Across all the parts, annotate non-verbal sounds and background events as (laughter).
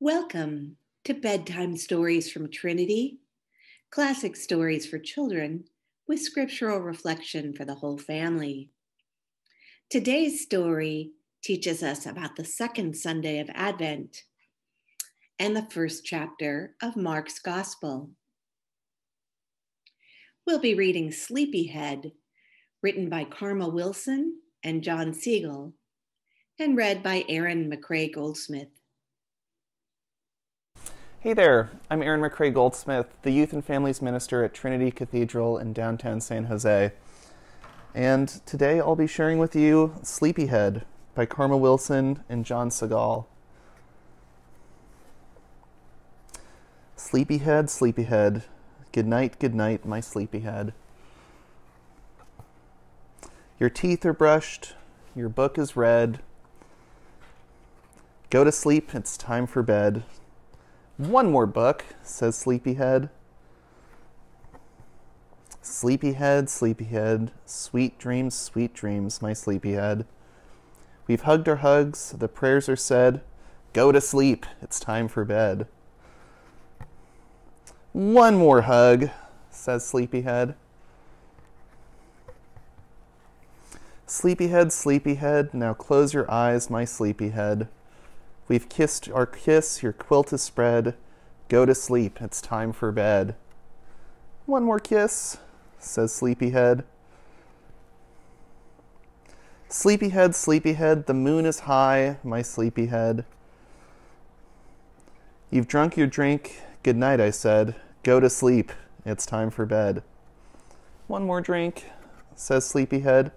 Welcome to Bedtime Stories from Trinity, classic stories for children with scriptural reflection for the whole family. Today's story teaches us about the second Sunday of Advent and the first chapter of Mark's Gospel. We'll be reading Sleepyhead, written by Karma Wilson and John Segal, and read by Aaron McCray Goldsmith. Hey there, I'm Aaron McCray Goldsmith, the Youth and Families Minister at Trinity Cathedral in downtown San Jose. And today I'll be sharing with you Sleepyhead by Karma Wilson and John Segal. Sleepyhead, sleepyhead, good night, good night, my sleepyhead. Your teeth are brushed, your book is read. Go to sleep, it's time for bed. One more book, says Sleepyhead. Sleepyhead, sleepyhead, sweet dreams, sweet dreams, my sleepyhead. We've hugged our hugs, the prayers are said. Go to sleep, it's time for bed. One more hug, says Sleepyhead. Sleepyhead, sleepyhead, now close your eyes, my sleepyhead. We've kissed our kiss, your quilt is spread. Go to sleep, it's time for bed. One more kiss, says Sleepyhead. Sleepyhead, sleepyhead, the moon is high, my sleepyhead. You've drunk your drink, good night, I said. Go to sleep, it's time for bed. One more drink, says Sleepyhead,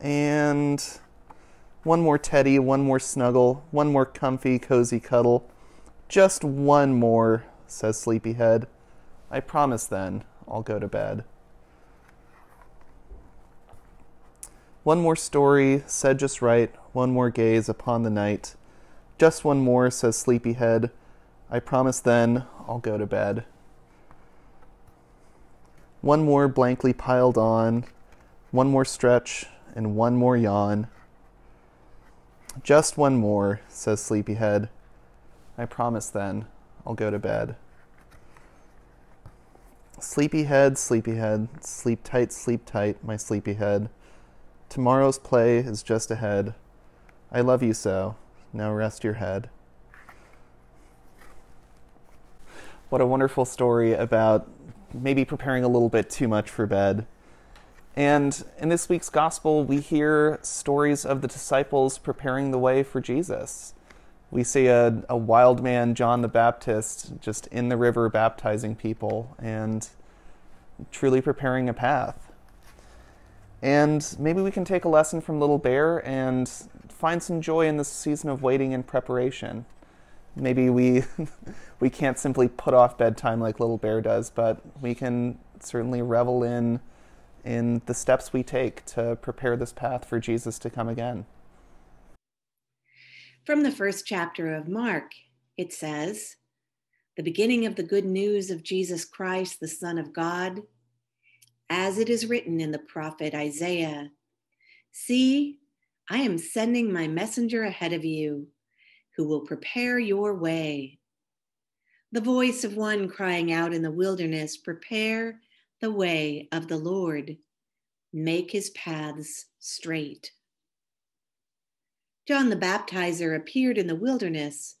and one more teddy, one more snuggle, one more comfy, cozy cuddle. Just one more, says Sleepyhead. I promise then I'll go to bed. One more story, said just right, one more gaze upon the night. Just one more, says Sleepyhead. I promise then I'll go to bed. One more blankly piled on, one more stretch, and one more yawn. Just one more, says Sleepyhead. I promise then I'll go to bed. Sleepyhead, sleepyhead, sleep tight, sleep tight, my sleepyhead. Tomorrow's play is just ahead. I love you so. Now rest your head. What a wonderful story about maybe preparing a little bit too much for bed. And in this week's gospel, we hear stories of the disciples preparing the way for Jesus. We see a, a wild man, John the Baptist, just in the river baptizing people and truly preparing a path. And maybe we can take a lesson from Little Bear and find some joy in this season of waiting and preparation. Maybe we (laughs) we can't simply put off bedtime like Little Bear does, but we can certainly revel in in the steps we take to prepare this path for Jesus to come again. From the first chapter of Mark, it says, The beginning of the good news of Jesus Christ, the Son of God, as it is written in the prophet Isaiah See, I am sending my messenger ahead of you, who will prepare your way. The voice of one crying out in the wilderness, Prepare the way of the Lord, make his paths straight. John the Baptizer appeared in the wilderness,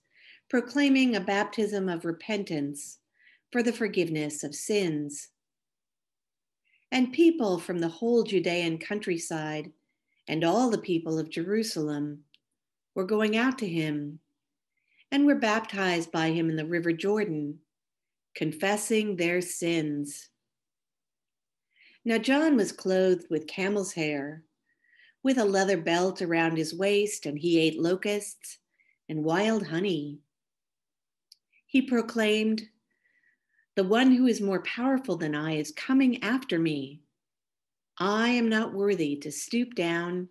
proclaiming a baptism of repentance for the forgiveness of sins. And people from the whole Judean countryside and all the people of Jerusalem were going out to him and were baptized by him in the river Jordan, confessing their sins. Now John was clothed with camel's hair, with a leather belt around his waist, and he ate locusts and wild honey. He proclaimed, The one who is more powerful than I is coming after me. I am not worthy to stoop down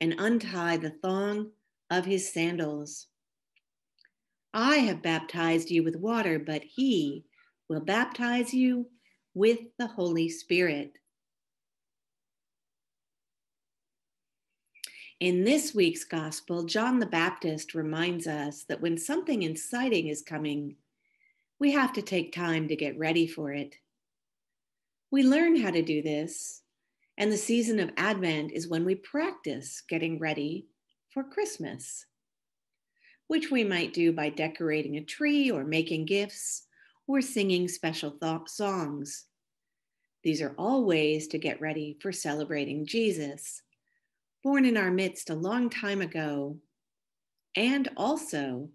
and untie the thong of his sandals. I have baptized you with water, but he will baptize you with the Holy Spirit. In this week's gospel, John the Baptist reminds us that when something exciting is coming, we have to take time to get ready for it. We learn how to do this, and the season of Advent is when we practice getting ready for Christmas, which we might do by decorating a tree or making gifts or singing special th- songs. These are all ways to get ready for celebrating Jesus born in our midst a long time ago, and also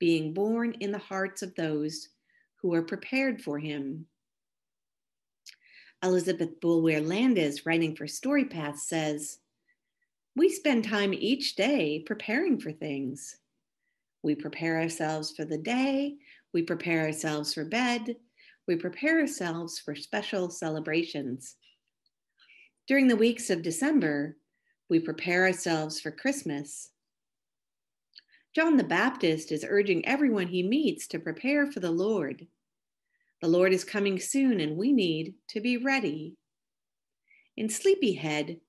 being born in the hearts of those who are prepared for him. Elizabeth Bulwer Landis, writing for StoryPath, says, We spend time each day preparing for things. We prepare ourselves for the day, we prepare ourselves for bed, we prepare ourselves for special celebrations. During the weeks of December, we prepare ourselves for Christmas. John the Baptist is urging everyone he meets to prepare for the Lord. The Lord is coming soon, and we need to be ready. In Sleepyhead,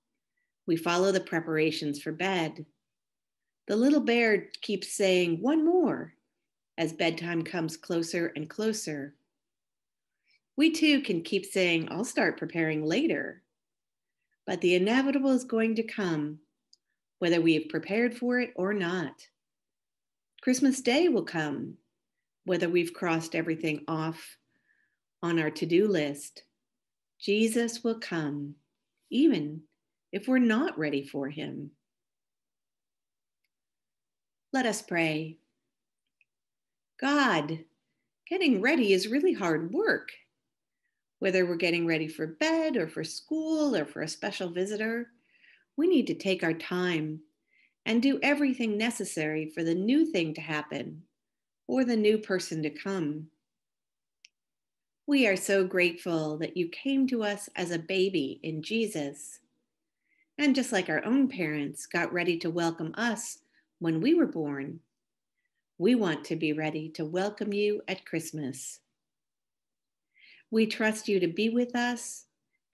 we follow the preparations for bed. The little bear keeps saying, One more, as bedtime comes closer and closer. We too can keep saying, I'll start preparing later but the inevitable is going to come, whether we have prepared for it or not. Christmas Day will come, whether we've crossed everything off on our to do list. Jesus will come, even if we're not ready for him. Let us pray. God, getting ready is really hard work whether we're getting ready for bed or for school or for a special visitor, we need to take our time and do everything necessary for the new thing to happen or the new person to come. We are so grateful that you came to us as a baby in Jesus. And just like our own parents got ready to welcome us when we were born, we want to be ready to welcome you at Christmas. We trust you to be with us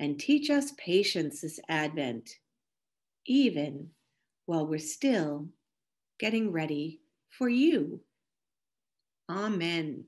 and teach us patience this Advent, even while we're still getting ready for you. Amen.